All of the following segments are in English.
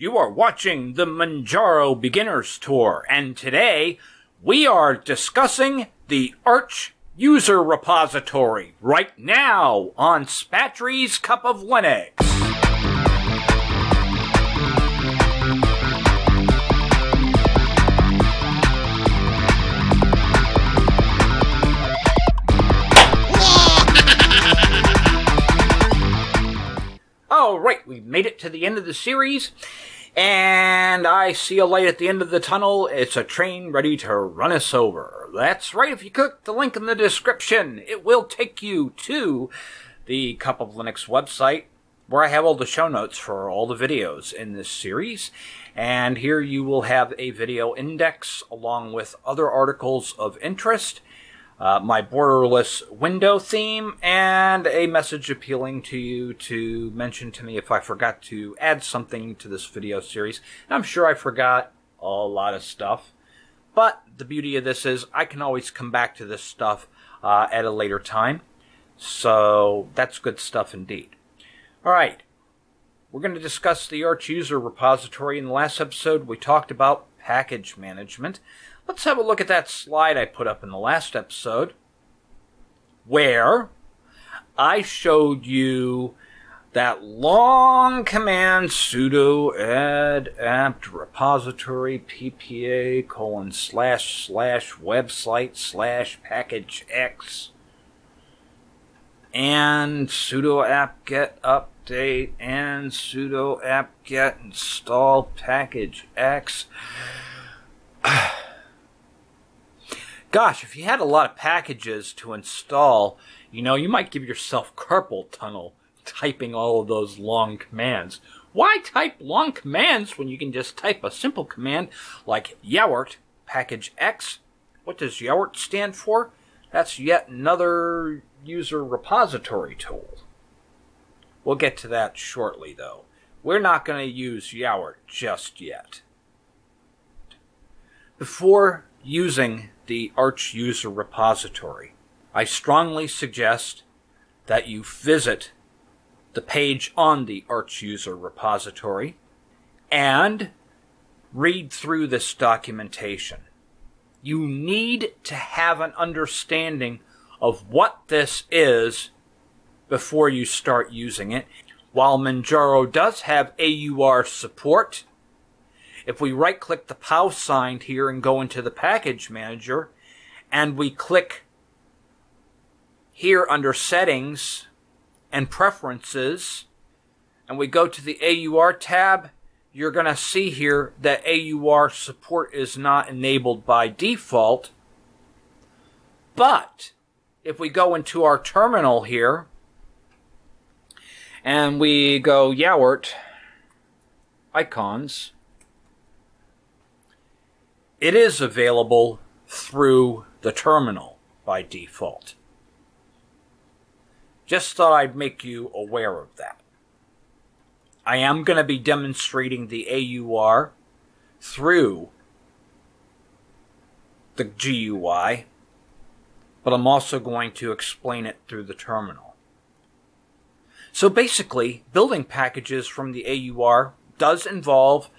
You are watching the Manjaro Beginners Tour, and today we are discussing the Arch User Repository right now on Spatry's Cup of Linux. Right, we've made it to the end of the series, and I see a light at the end of the tunnel. It's a train ready to run us over. That's right, if you click the link in the description, it will take you to the Cup of Linux website where I have all the show notes for all the videos in this series. And here you will have a video index along with other articles of interest uh, my borderless window theme, and a message appealing to you to mention to me if I forgot to add something to this video series. And I'm sure I forgot a lot of stuff, but the beauty of this is I can always come back to this stuff uh, at a later time. So that's good stuff indeed. All right. We're going to discuss the Arch user repository. In the last episode, we talked about package management. Let's have a look at that slide I put up in the last episode where I showed you that long command sudo add apt repository ppa colon slash slash website slash package x and sudo apt get update and sudo apt get install package x gosh, if you had a lot of packages to install, you know, you might give yourself carpal tunnel typing all of those long commands. Why type long commands when you can just type a simple command like Yaourt package X? What does Yaourt stand for? That's yet another user repository tool. We'll get to that shortly, though. We're not going to use Yaourt just yet. Before using the Arch user repository. I strongly suggest that you visit the page on the Arch user repository and read through this documentation. You need to have an understanding of what this is before you start using it. While Manjaro does have AUR support, if we right click the POW sign here and go into the package manager and we click here under settings and preferences and we go to the AUR tab, you're going to see here that AUR support is not enabled by default. But if we go into our terminal here and we go Yaourt icons, it is available through the terminal by default. Just thought I'd make you aware of that. I am going to be demonstrating the AUR through the GUI, but I'm also going to explain it through the terminal. So basically, building packages from the AUR does involve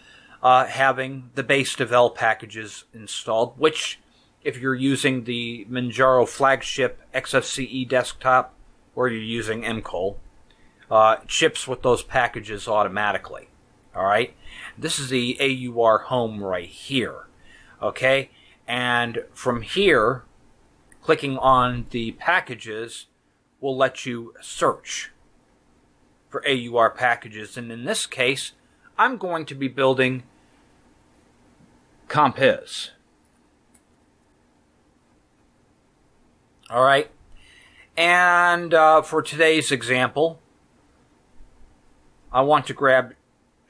uh, having the base devel packages installed, which, if you're using the Manjaro flagship XFCE desktop or you're using MCOL, uh, ships with those packages automatically. All right, this is the AUR home right here. Okay, and from here, clicking on the packages will let you search for AUR packages, and in this case, I'm going to be building Compiz. All right. And uh, for today's example, I want to grab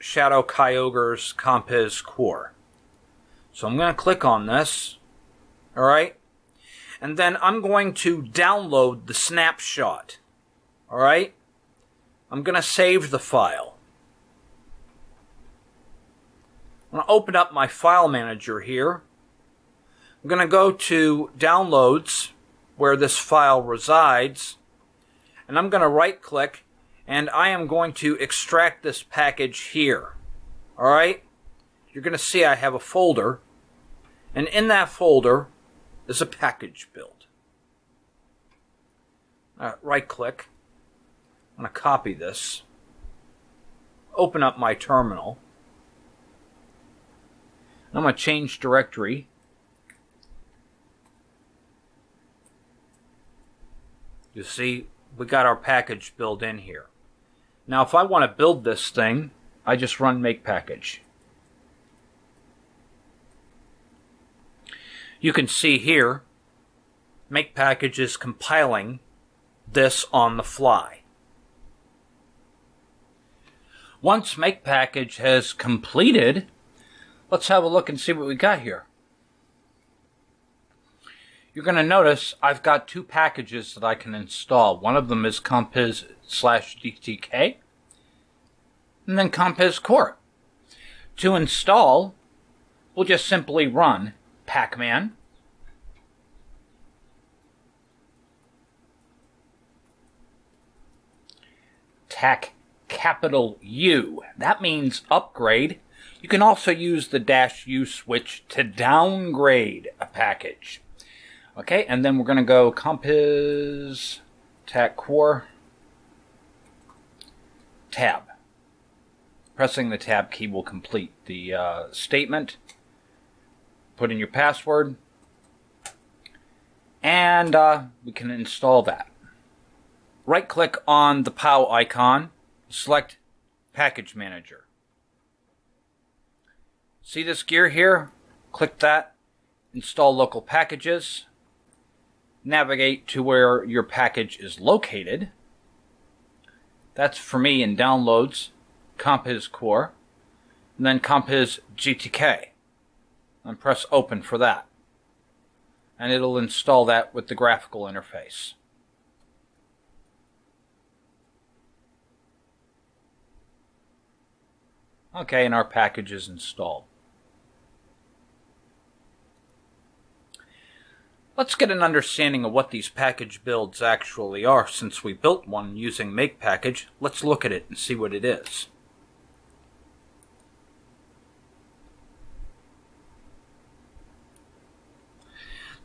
Shadow Kyogre's Compiz core. So I'm going to click on this. All right. And then I'm going to download the snapshot. All right. I'm going to save the file. I'm going to open up my file manager here. I'm going to go to downloads where this file resides and I'm going to right click and I am going to extract this package here. Alright? You're going to see I have a folder, and in that folder is a package build. Uh, right click. I'm going to copy this. Open up my terminal. I'm going to change directory. You see, we got our package built in here. Now, if I want to build this thing, I just run make package. You can see here, make package is compiling this on the fly. Once make package has completed, let's have a look and see what we got here. You're going to notice I've got two packages that I can install. One of them is compiz slash GTK, and then compiz core. To install, we'll just simply run pacman tac capital U. That means upgrade. You can also use the dash U switch to downgrade a package. Okay, and then we're going to go compiz tac core tab. Pressing the tab key will complete the uh, statement. Put in your password, and uh, we can install that. Right click on the POW icon, select Package Manager. See this gear here? Click that, install local packages, navigate to where your package is located. That's for me in downloads, Compiz Core, and then Compiz GTK. And press open for that. And it'll install that with the graphical interface. Okay, and our package is installed. Let's get an understanding of what these package builds actually are. Since we built one using make package, let's look at it and see what it is.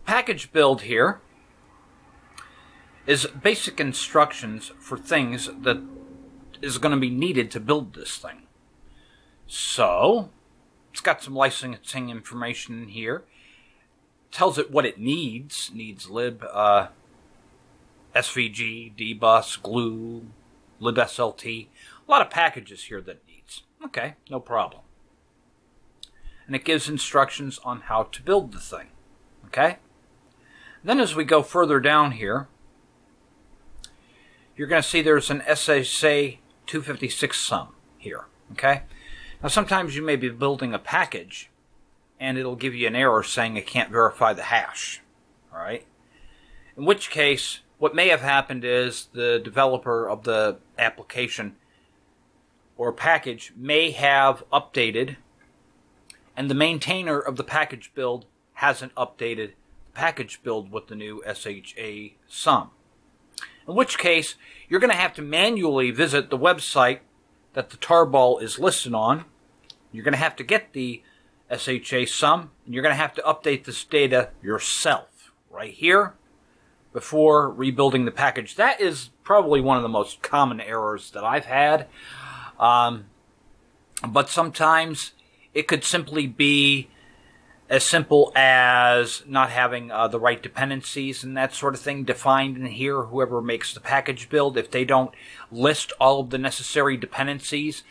Package build here is basic instructions for things that is going to be needed to build this thing. So, it's got some licensing information here tells it what it needs. Needs lib, uh, SVG, dbus, glue, libslt. A lot of packages here that needs. Okay, no problem. And it gives instructions on how to build the thing. Okay? Then as we go further down here, you're going to see there's an SHA 256 sum here. Okay? Now sometimes you may be building a package and it'll give you an error saying it can't verify the hash. All right. In which case, what may have happened is the developer of the application or package may have updated, and the maintainer of the package build hasn't updated the package build with the new SHA sum. In which case, you're going to have to manually visit the website that the tarball is listed on. You're going to have to get the SHA sum, and you're going to have to update this data yourself right here before rebuilding the package. That is probably one of the most common errors that I've had. Um, but sometimes it could simply be as simple as not having uh, the right dependencies and that sort of thing defined in here. Whoever makes the package build, if they don't list all of the necessary dependencies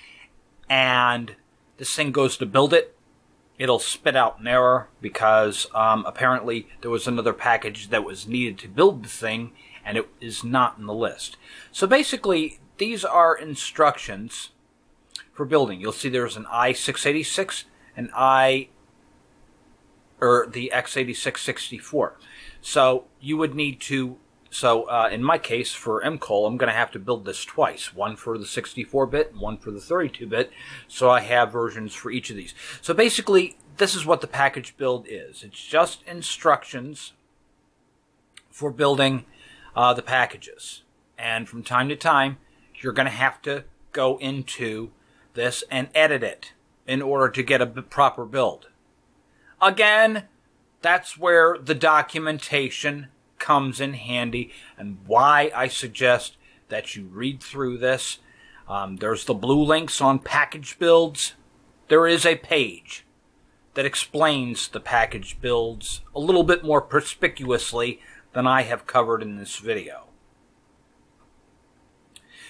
and this thing goes to build it, it'll spit out an error because um, apparently there was another package that was needed to build the thing and it is not in the list. So basically, these are instructions for building. You'll see there's an i686 and i or the x86-64. So you would need to so uh, in my case, for MCOL, I'm going to have to build this twice. One for the 64-bit and one for the 32-bit. So I have versions for each of these. So basically, this is what the package build is. It's just instructions for building uh, the packages. And from time to time, you're going to have to go into this and edit it. in order to get a proper build. Again, that's where the documentation comes in handy and why I suggest that you read through this. Um, there's the blue links on package builds. There is a page that explains the package builds a little bit more perspicuously than I have covered in this video.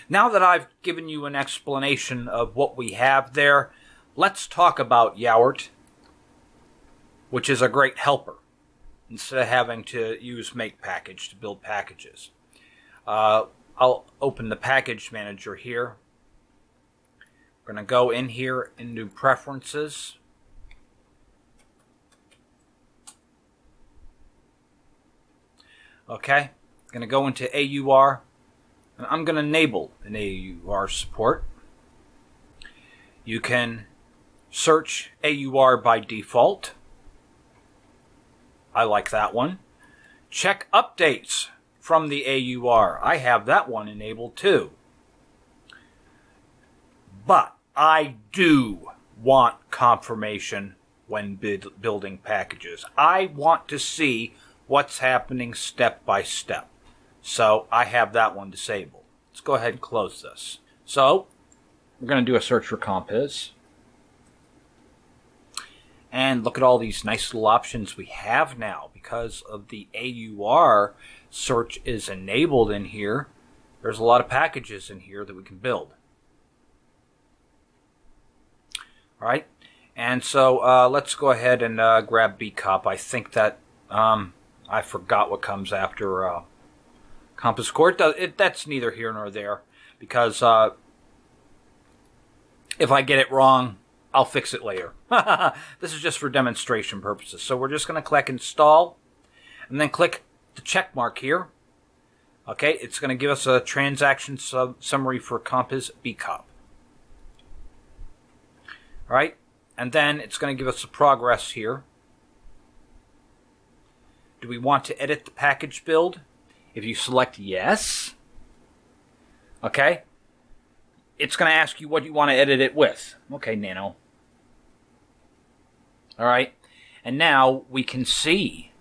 Now that I've given you an explanation of what we have there, let's talk about Yaourt, which is a great helper instead of having to use make package to build packages. Uh, I'll open the package manager here. We're going to go in here into preferences. Okay, going to go into AUR, and I'm going to enable an AUR support. You can search AUR by default. I like that one. Check updates from the AUR. I have that one enabled too. But I do want confirmation when building packages. I want to see what's happening step by step. So I have that one disabled. Let's go ahead and close this. So we're going to do a search for Compiz. And look at all these nice little options we have now because of the AUR search is enabled in here. There's a lot of packages in here that we can build. All right. And so uh, let's go ahead and uh, grab BCOP. I think that um, I forgot what comes after uh, Compass it, that's neither here nor there because uh, if I get it wrong, I'll fix it later. this is just for demonstration purposes. So we're just going to click install and then click the check mark here. Okay, it's going to give us a transaction sub- summary for Compiz BCOP. All right, and then it's going to give us the progress here. Do we want to edit the package build? If you select yes, okay, it's going to ask you what you want to edit it with. Okay, Nano. All right. And now we can see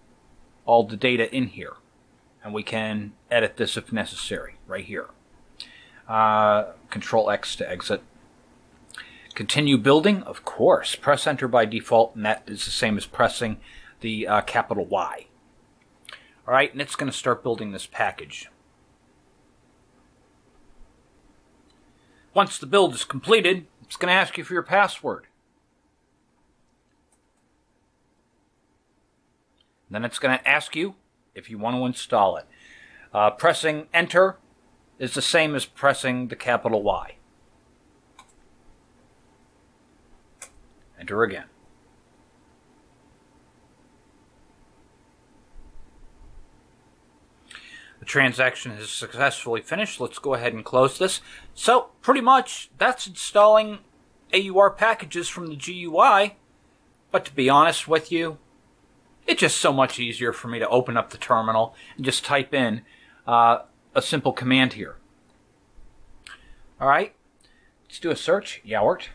all the data in here. And we can edit this if necessary, right here. Uh, Control X to exit. Continue building, of course. Press enter by default, and that is the same as pressing the uh, capital Y. All right, and it's going to start building this package. Once the build is completed, it's going to ask you for your password. Then it's going to ask you if you want to install it. Uh, pressing enter is the same as pressing the capital Y. Enter again. The transaction is successfully finished. Let's go ahead and close this. So, pretty much, that's installing AUR packages from the GUI. But to be honest with you, it's just so much easier for me to open up the terminal and just type in uh, a simple command here. All right, let's do a search, Yaourt.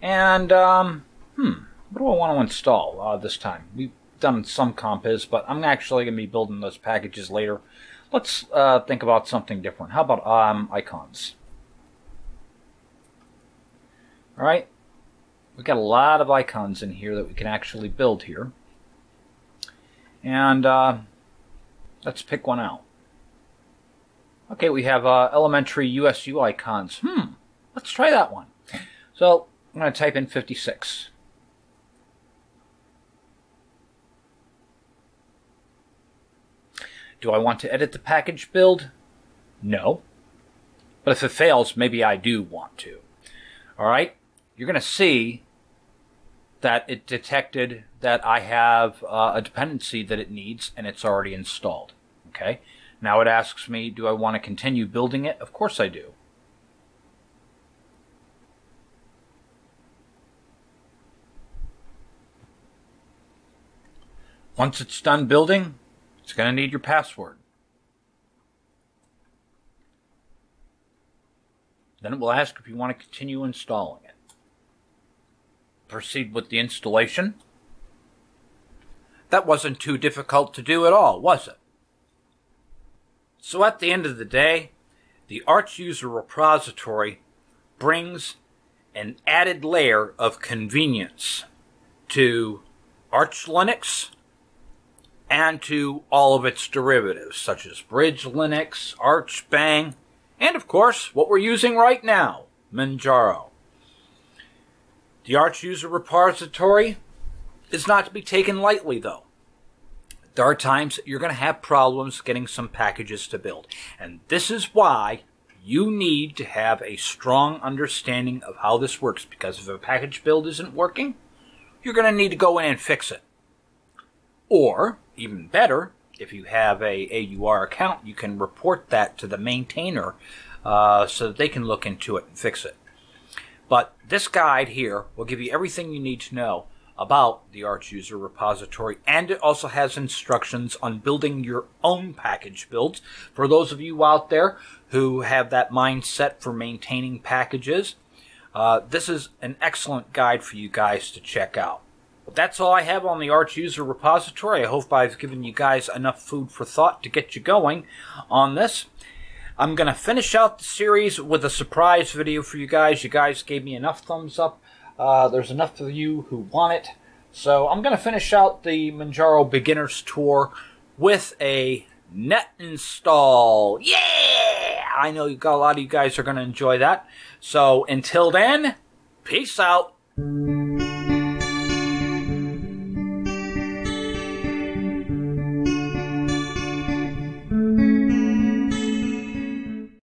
And, um, hmm, what do I want to install uh, this time? We've done some Compiz, but I'm actually going to be building those packages later. Let's uh, think about something different. How about um, icons? All right, we've got a lot of icons in here that we can actually build here. And uh, let's pick one out. Okay, we have uh, elementary USU icons. Hmm, let's try that one. So I'm going to type in 56. Do I want to edit the package build? No. But if it fails, maybe I do want to. All right? You're going to see that it detected that I have uh, a dependency that it needs and it's already installed. Okay? Now it asks me, do I want to continue building it? Of course I do. Once it's done building, it's going to need your password. Then it will ask if you want to continue installing it. Proceed with the installation. That wasn't too difficult to do at all, was it? So at the end of the day, the Arch User Repository brings an added layer of convenience to Arch Linux and to all of its derivatives, such as Bridge Linux, ArchBang, and of course, what we're using right now, Manjaro. The Arch User Repository is not to be taken lightly, though. There are times you're going to have problems getting some packages to build. And this is why you need to have a strong understanding of how this works. Because if a package build isn't working, you're going to need to go in and fix it. Or, even better, if you have a AUR account, you can report that to the maintainer uh, so that they can look into it and fix it. But this guide here will give you everything you need to know about the Arch user repository, and it also has instructions on building your own package builds. For those of you out there who have that mindset for maintaining packages, uh, this is an excellent guide for you guys to check out. But that's all I have on the Arch user repository. I hope I've given you guys enough food for thought to get you going on this. I'm going to finish out the series with a surprise video for you guys. You guys gave me enough thumbs up uh, there's enough of you who want it. So I'm going to finish out the Manjaro Beginners Tour with a net install. Yeah! I know you got a lot of you guys are going to enjoy that. So until then, peace out.